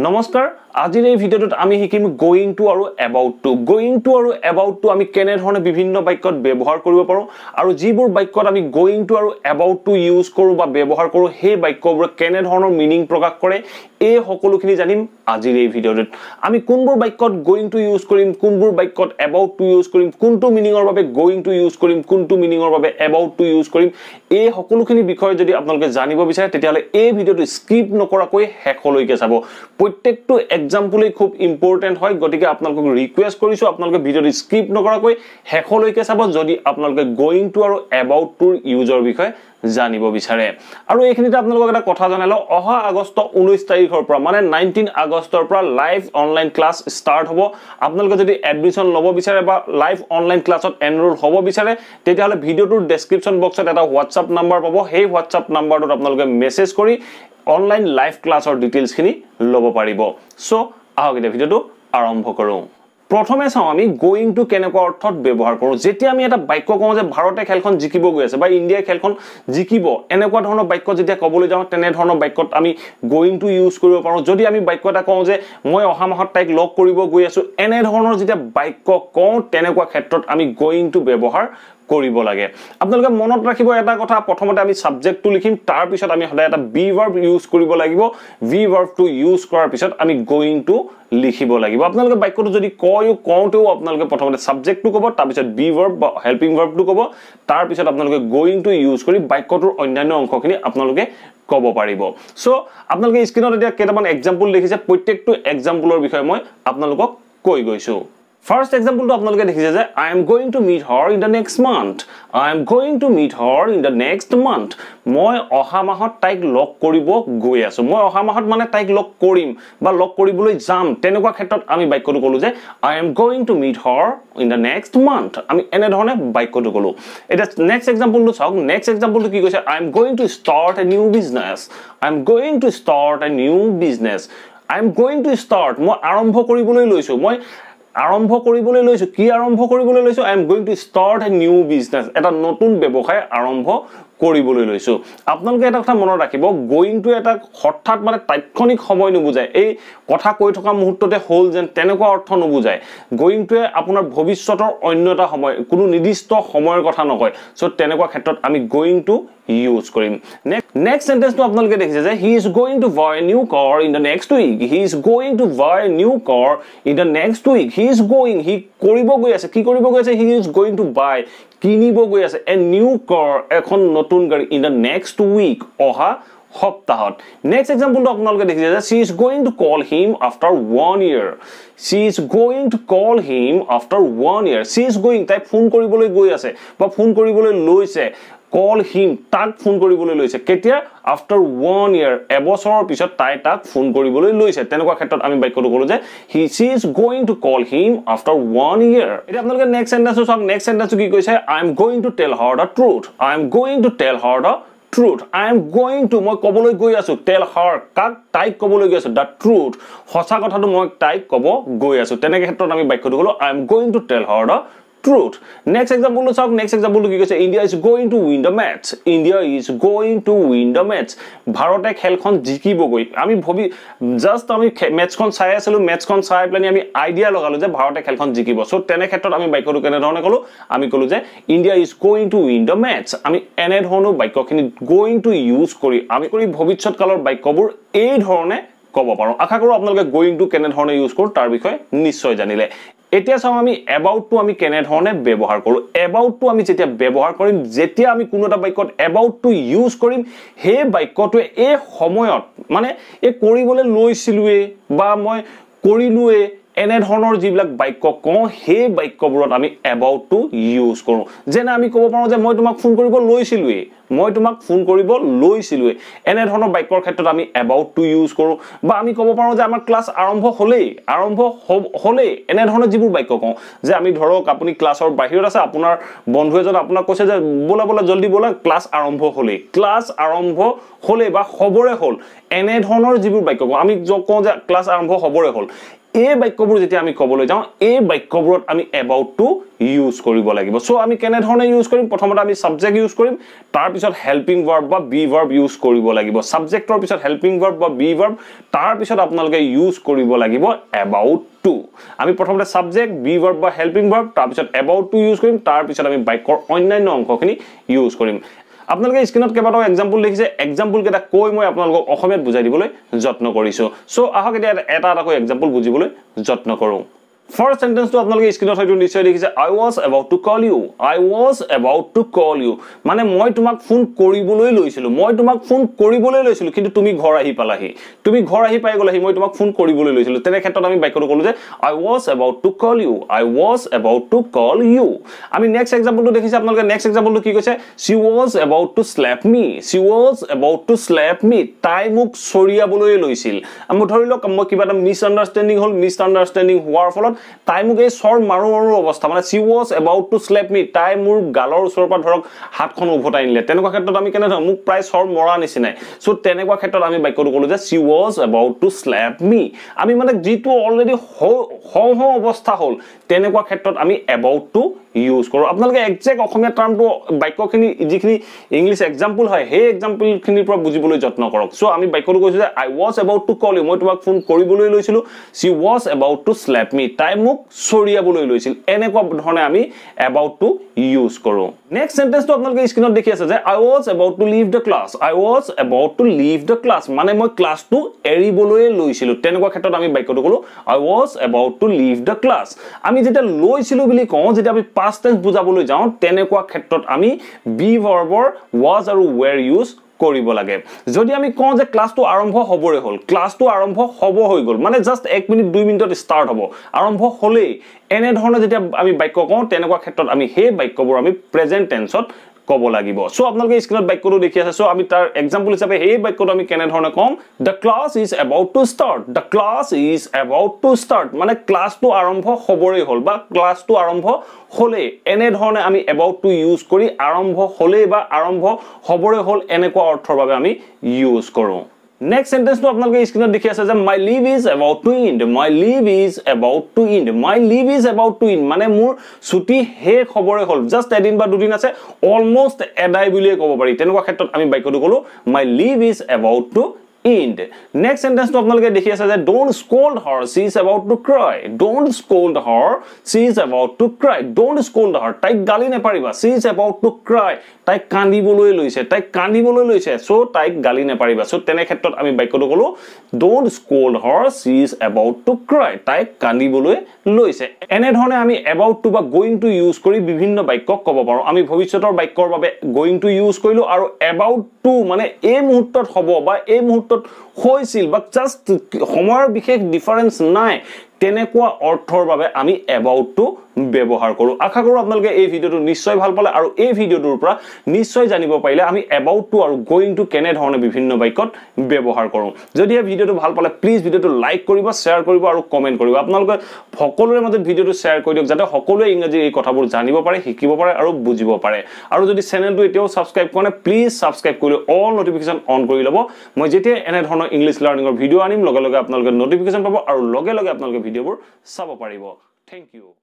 নমস্কাৰ আজিৰ এই ভিডিঅ'টোত আমি শিকিম গয়িং টু আৰু এবাউট টু গয়িং টু আৰু এবাউট টু আমি কেনেধৰণে বিভিন্ন বাক্যত ব্যৱহাৰ কৰিব পাৰোঁ আৰু যিবোৰ বাক্যত আমি গয়িং টু আৰু এবাউট টু ইউজ কৰোঁ বা ব্যৱহাৰ কৰোঁ সেই বাক্যবোৰে কেনেধৰণৰ মিনিং প্ৰকাশ কৰে এই সকলোখিনি জানিম আজিৰ এই ভিডিঅ'টোত। আমি কোনবোৰ বাক্যত গয়িং টু ইউজ কৰিম কোনবোৰ বাক্যত এবাউট টু ইউজ কৰিম কোনটো মিনিঙৰ বাবে গয়িং টু ইউজ কৰিম কোনটো মিনিঙৰ বাবে এবাউট টু ইউজ কৰিম এই সকলোখিনি বিষয়ে যদি আপোনালোকে জানিব বিচাৰে তেতিয়াহ'লে এই ভিডিঅ'টো স্কিপ নকৰাকৈ শেষলৈকে চাব। প্ৰত্যেকটো এক্সাম্পলেই খুব ইম্পৰ্টেণ্ট হয় গতিকে আপোনালোকক ৰিকুৱেষ্ট কৰিছোঁ আপোনালোকে ভিডিঅ'টো স্কিপ নকৰাকৈ শেষলৈকে চাব যদি আপোনালোকে গয়িং টু আৰু এবাউট টুৰ ইউজৰ বিষয়ে জানিব বিচাৰে। আৰু এইখিনিতে আপোনালোকক এটা কথা জনাই লওঁ অহা আগষ্ট ঊনৈছ তাৰিখৰ পৰা মানে নাইনটিন আগষ্টৰ পৰা লাইভ অনলাইন ক্লাছ ষ্টাৰ্ট হ'ব। আপোনালোকে যদি এডমিশ্যন ল'ব বিচাৰে বা লাইভ অনলাইন ক্লাছত এনৰোল হ'ব বিচাৰে তেতিয়াহ'লে ভিডিঅ'টোৰ ডেছক্ৰিপশ্যন বক্সত এটা হোৱাটছআপ নাম্বাৰ পাব। সেই হোৱাটছআপ নাম্বাৰটোত আপোনালোকে মেছেজ কৰি অনলাইন লাইভ ক্লাছৰ ডিটেইলছখিনি ল'ব পাৰিব। চ' আহক এতিয়া ভিডিঅ'টো আৰম্ভ কৰোঁ। প্ৰথমে চাওঁ আমি গয়িং টু কেনেকুৱা অৰ্থত ব্যৱহাৰ কৰোঁ। যেতিয়া আমি এটা বাক্য কওঁ যে ভাৰতে খেলখন জিকিব গৈ আছে বা ইণ্ডিয়াই খেলখন জিকিব এনেকুৱা ধৰণৰ বাক্য যেতিয়া ক'বলৈ যাওঁ তেনেধৰণৰ বাক্যত আমি গয়িং টু ইউজ কৰিব পাৰোঁ। যদি আমি বাক্য এটা কওঁ যে মই অহা মাহত তাইক লগ কৰিব গৈ আছোঁ এনেধৰণৰ যেতিয়া বাক্য কওঁ তেনেকুৱা ক্ষেত্ৰত আমি গয়িং টু ব্যৱহাৰ কৰিব লাগে। আপোনালোকে মনত ৰাখিব এটা কথা প্ৰথমতে আমি ছাবজেক্টটো লিখিম তাৰপিছত আমি সদায় এটা বি ভাৰ্ব ইউজ কৰিব লাগিব। বি ভাৰ্বটো ইউজ কৰাৰ পিছত আমি গয়িং টু লিখিব লাগিব। আপোনালোকে বাক্যটো যদি কয়ো কওঁতেও আপোনালোকে প্ৰথমতে ছাবজেক্টটো ক'ব তাৰপিছত বি ভাৰ্ব বা হেল্পিং ভাৰ্বটো ক'ব তাৰপিছত আপোনালোকে গয়িং টু ইউজ কৰি বাক্যটোৰ অন্যান্য অংশখিনি আপোনালোকে ক'ব পাৰিব। চ' আপোনালোকে স্ক্ৰীণত এতিয়া কেইটামান এক্সাম্পল দেখিছে প্ৰত্যেকটো এক্সাম্পলৰ বিষয়ে মই আপোনালোকক কৈ গৈছোঁ। ফাৰ্ষ্ট এক্সাম্পলটো আপোনালোকে দেখিছে যে I am going to meet her in the next month I am going to meet her in the next month মই অহা মাহত তাইক লগ কৰিব গৈ আছোঁ। মই অহা মাহত মানে তাইক লগ কৰিম বা লগ কৰিবলৈ যাম। তেনেকুৱা ক্ষেত্ৰত আমি বাক্যটো ক'লোঁ যে I am going to meet her in the next month আমি এনেধৰণে বাক্যটো ক'লোঁ। এতিয়া নেক্সট এক্সাম্পলটো চাওক। নেক্সট এক্সাম্পলটো কি কৈছে? I am going to start a new business I am going to start a new business I am going to start মই আৰম্ভ কৰিবলৈ লৈছোঁ। মই আৰম্ভ কৰিবলৈ লৈছোঁ কি আৰম্ভ কৰিবলৈ লৈছোঁ? I am going to start a new business এটা নতুন ব্যৱসায় আৰম্ভ কৰিবলৈ লৈছোঁ। আপোনালোকে এটা কথা মনত ৰাখিব গয়িংটো এটা হঠাৎ মানে তাৎক্ষণিক সময় নুবুজায়। এই কথা কৈ থকা মুহূৰ্ততে হ'ল যেন তেনেকুৱা অৰ্থ নুবুজায়। গয়িংটোৱে আপোনাৰ ভৱিষ্যতৰ অন্য এটা সময় কোনো নিৰ্দিষ্ট সময়ৰ কথা নকয়। চ' তেনেকুৱা ক্ষেত্ৰত আমি গয়িং টু ইউজ কৰিম নেক্সট চেণ্টেন্সটো আপোনালোকে দেখিছে যে he is going to buy new car in the next week he is going to buy new car in the next week he is going সি কৰিব গৈ আছে কি কৰিব গৈ আছে he is going to buy কিনিব গৈ আছে এ নিউ কাৰ এখন নতুন গাড়ী ইন দ্য নেক্সট উইক অহা সপ্তাহত নেক্সট এক্সাম্পলটো আপোনালোকে দেখিছে যে she is going to call him after one year she is going to call him after one year she is going তাই ফোন কৰিবলৈ গৈ আছে বা ফোন কৰিবলৈ লৈছে কল হিম তাক ফোন কৰিবলৈ লৈছে। কেতিয়া? আফটাৰ ওৱান ইয়েৰ এবছৰৰ পিছত তাই তাক ফোন কৰিবলৈ লৈছে। তেনেকুৱা ক্ষেত্ৰত আমি বাক্যটো ক'লো যে he she is going to call him after one year এতিয়া আপোনালোকে নেক্সট চেণ্টেন্সটো চাওক। নেক্সট চেণ্টেন্সটো কি কৈছে? আই am going to tell her the truth I am going to tell her the truth I am going to মই ক'বলৈ গৈ আছোঁ টেল হাৰ কাক? তাইক ক'বলৈ গৈ আছোঁ দ্য ট্ৰুথ সঁচা কথাটো মই তাইক ক'ব গৈ আছোঁ। তেনেকৈ ক্ষেত্ৰত আমি বাক্যটো ক'লোঁ আই am going to tell her the truth next এক্সাম্পলটো চাওক নেক্সট এক্সাম্পলটো কি কৈছে? India is going to the match India is going to win the match ভাৰতে খেলখন জিকিবগৈ আমি জাষ্ট আমি মেটছখন চাই আছিলোঁ মেটছখন চাই পেলাই আমি আইডিয়া লগালোঁ যে ভাৰতে খেলখন জিকিব। চ' তেনে ক্ষেত্ৰত আমি বাক্যটো কেনেধৰণে ক'লোঁ? আমি ক'লোঁ যে India is going to win the match আমি এনেধৰণৰ বাক্যখিনি গয়িং টু ইউজ কৰি আমি কৰি ভৱিষ্যত কালৰ বাক্যবোৰ এই ধৰণে ক'ব পাৰোঁ। আশা কৰোঁ আপোনালোকে গয়িং টু কেনেধৰণে ইউজ কৰোঁ তাৰ বিষয়ে নিশ্চয় জানিলে। এতিয়া চাওঁ আমি এবাউটটো আমি কেনেধৰণে ব্যৱহাৰ কৰোঁ। এবাউটটো আমি যেতিয়া ব্যৱহাৰ কৰিম যেতিয়া আমি কোনো এটা বাক্যত এবাউটটো ইউজ কৰিম সেই বাক্যটোৱে এই সময়ত মানে এই কৰিবলৈ লৈছিলোঁৱেই বা মই কৰিলোঁৱেই এনেধৰণৰ যিবিলাক বাক্য কওঁ সেই বাক্যবোৰত আমি এবাউটটো ইউজ কৰোঁ। যেনে আমি ক'ব পাৰোঁ যে মই তোমাক ফোন কৰিব লৈছিলোঁৱেই। মই তোমাক ফোন কৰিব লৈছিলোঁৱেই। এনেধৰণৰ বাক্যৰ ক্ষেত্ৰত আমি এবাউটটো ইউজ কৰোঁ। বা আমি ক'ব পাৰোঁ যে আমাৰ ক্লাছ আৰম্ভ হ'লেই আৰম্ভ হ'লেই এনেধৰণৰ যিবোৰ বাক্য কওঁ যে আমি ধৰক আপুনি ক্লাছৰ বাহিৰত আছে আপোনাৰ বন্ধু এজন আপোনাক কৈছে যে বোলা বোলা জল্দি বোলা ক্লাছ আৰম্ভ হ'লেই। ক্লাছ আৰম্ভ হ'লেই বা হ'বৰে হ'ল। এনেধৰণৰ যিবোৰ বাক্য কওঁ আমি কওঁ যে ক্লাছ আৰম্ভ হ'বৰে হ'ল। এই বাক্যবোৰ যেতিয়া আমি ক'বলৈ যাওঁ এই বাক্যবোৰত আমি এবাউট টু ইউজ কৰিব লাগিব। চ' আমি কেনেধৰণে ইউজ কৰিম? প্ৰথমতে আমি ছাবজেক্ট ইউজ কৰিম তাৰপিছত হেল্পিং ভাৰ্ব বা বি ভাৰ্ব ইউজ কৰিব লাগিব। ছাবজেক্টৰ পিছত হেল্পিং ভাৰ্ব বা বি ভাৰ্ব তাৰপিছত আপোনালোকে ইউজ কৰিব লাগিব এবাউট টু আমি প্ৰথমতে ছাবজেক্ট বি ভাৰ্ব বা হেল্পিং ভাৰ্ব তাৰপিছত এবাউট টু ইউজ কৰিম তাৰপিছত আমি বাক্যৰ অন্যান্য অংশখিনি ইউজ কৰিম। আপোনালোকে স্ক্ৰীণত কেইবাটাও এক্সাম্পল দেখিছে এক্সাম্পল কেইটা কৈ মই আপোনালোকক অসমীয়াত বুজাই দিবলৈ যত্ন কৰিছোঁ। চ' আহক এতিয়া এটা এটাকৈ এক্সাম্পল বুজিবলৈ যত্ন কৰোঁ। ফাৰ্ষ্ট চেণ্টেন্সটো আপোনালোকে স্ক্ৰীণত হয়তো নিশ্চয় দেখিছে I was about to call you I was about to call you মানে মই তোমাক ফোন কৰিবলৈ লৈছিলোঁ। মই তোমাক ফোন কৰিবলৈ লৈছিলোঁ কিন্তু তুমি ঘৰ আহি পালাহি। তুমি ঘৰ আহি পাই গ'লাহি মই তোমাক ফোন কৰিবলৈ লৈছিলোঁ। তেনে ক্ষেত্ৰত আমি বাক্যটো ক'লোঁ যে I was about to call you I was about to call you আমি নেক্সট এক্সাম্পলটো দেখিছে আপোনালোকে নেক্সট এক্সাম্পলটো কি কৈছে? She was about to slap me she was about to slap me তাই মোক চৰিয়াবলৈ লৈছিল। মই ধৰি লওক মই কিবা এটা মিছ আণ্ডাৰষ্টেণ্ডিং হ'ল। মিছ আণ্ডাৰষ্টেণ্ডিং হোৱাৰ ফলত তাই মোক এই চৰ মাৰো মাৰো অৱস্থা মানে she was about to slap me তাই মোৰ গালৰ ওচৰৰ পৰা ধৰক হাতখন উভতাই নিলে। তেনেকুৱা ক্ষেত্ৰত আমি কেনেধৰণৰ মোক প্ৰায় চৰ মৰা নিচিনাই। চ' তেনেকুৱা ক্ষেত্ৰত আমি বাক্যটো ক'লোঁ যে she was about to slap me আমি মানে যিটো অলৰেডি হওঁ অৱস্থা হ'ল তেনেকুৱা ক্ষেত্ৰত আমি এবাউট টু ইউজ কৰোঁ। আপোনালোকে একজেক্ট অসমীয়া টাৰ্মটো বাক্যখিনি যিখিনি ইংলিছ এক্সাম্পল হয় সেই এক্সাম্পলখিনিৰ পৰা বুজিবলৈ যত্ন কৰক। চ' আমি বাক্যটো কৈছোঁ যে I was about to call you মই তোমাক ফোন কৰিবলৈ লৈছিলোঁ। She was about to slap me তাই মোক চৰিয়াবলৈ লৈছিল। এনেকুৱা ধৰণে আমি এবাউট টু ইউজ কৰোঁ। নেক্সট চেণ্টেন্সটো আপোনালোকে স্ক্ৰীণত দেখি আছে যে I was about to leave the class I was about to leave the class মানে মই ক্লাছটো এৰিবলৈ লৈছিলোঁ। তেনেকুৱা ক্ষেত্ৰত আমি বাক্যটো ক'লোঁ I was about to leave the class আমি যেতিয়া লৈছিলোঁ বুলি কওঁ যেতিয়া আমি পাষ্ট টেন্স বুজাবলৈ যাওঁ তেনেকুৱা ক্ষেত্ৰত আমি বি ভাৰ্বৰ ৱাজ আৰু ৱেৰ ইউজ কৰিব লাগে। যদি আমি কওঁ যে ক্লাছটো আৰম্ভ হ'বৰে হ'ল ক্লাছটো আৰম্ভ হ'ব হৈ গ'ল মানে জাষ্ট এক মিনিট দুই মিনিটত ষ্টাৰ্ট হ'ব আৰম্ভ হ'লেই এনেধৰণে যেতিয়া আমি বাক্য কওঁ তেনেকুৱা ক্ষেত্ৰত আমি সেই বাক্যবোৰ আমি প্ৰেজেণ্ট টেন্সত ক'ব লাগিব। চ' আপোনালোকে স্ক্ৰীণত বাক্যটো দেখি আছে। চ' আমি তাৰ এক্সাম্পল হিচাপে সেই বাক্যটো আমি কেনেধৰণে ক'ম? The class is about to start the class is about to start মানে ক্লাছটো আৰম্ভ হ'বৰেই হ'ল বা ক্লাছটো আৰম্ভ হ'লেই। এনেধৰণে আমি এবাউট টু ইউজ কৰি আৰম্ভ হ'লেই বা আৰম্ভ হ'বৰে হ'ল এনেকুৱা অৰ্থৰ বাবে আমি ইউজ কৰোঁ। নেক্সট চেণ্টেন্সটো আপোনালোকে স্ক্ৰীণত দেখি আছে যে my leave is about to end my leave is about to end my leave is about to end মানে মোৰ ছুটি শেষ হ'বৰে হ'ল। জাষ্ট এদিন বা দুদিন আছে অলমষ্ট এদাই বুলিয়ে ক'ব পাৰি। তেনেকুৱা ক্ষেত্ৰত আমি বাক্যটো ক'লোঁ my leave is about to end next চেণ্টেন্সটো আপোনালোকে দেখি আছে যে don't scold her she is about to cry don't scold her she is about to cry don't scold her তাইক গালি নেপাৰিবা she is about to cry তাইক কান্দিবলৈ লৈছে তাইক কান্দিবলৈ লৈছে। চ' তাইক গালি নেপাৰিবা। চ' তেনে ক্ষেত্ৰত আমি বাক্যটো ক'লোঁ don't scold her she is about to cry তাইক কান্দিবলৈ লৈছে। এনেধৰণে আমি এবাউট টু বা গয়িং টু ইউজ কৰি বিভিন্ন বাক্য ক'ব পাৰোঁ। আমি ভৱিষ্যতৰ বাক্যৰ বাবে গয়িং টু ইউজ কৰিলোঁ আৰু এবাউট টু মানে এই মুহূৰ্তত হ'ব বা এই মুহূৰ্তত হৈছিল বা জাষ্ট সময়ৰ বিশেষ ডিফাৰেঞ্চ নাই তেনেকুৱা অৰ্থৰ বাবে আমি এবাউটটো ব্যৱহাৰ কৰোঁ। আশা কৰোঁ আপোনালোকে এই ভিডিঅ'টো নিশ্চয় ভাল পালে আৰু এই ভিডিঅ'টোৰ পৰা নিশ্চয় জানিব পাৰিলে আমি এবাউটটো আৰু গয়িং টু কেনেধৰণে বিভিন্ন বাক্যত ব্যৱহাৰ কৰোঁ। যদিহে ভিডিঅ'টো ভাল পালে প্লিজ ভিডিঅ'টো লাইক কৰিব শ্বেয়াৰ কৰিব আৰু কমেণ্ট কৰিব। আপোনালোকে সকলোৰে মাজত ভিডিঅ'টো শ্বেয়াৰ কৰি দিয়ক যাতে সকলোৱে ইংৰাজীৰ এই কথাবোৰ জানিব পাৰে শিকিব পাৰে আৰু বুজিব পাৰে। আৰু যদি চেনেলটো এতিয়াও ছাবস্ক্ৰাইব কৰা নাই প্লিজ ছাবস্ক্ৰাইব কৰি অল নটিফিকেশ্যন অন কৰি ল'ব। মই যেতিয়া এনেধৰণৰ ইংলিছ লাৰ্ণিঙৰ ভিডিঅ' আনিম লগে লগে আপোনালোকে নটিফিকেশ্যন পাব আৰু লগে লগে আপোনালোকে ভিডিঅ'বোৰ চাব পাৰিব। Thank U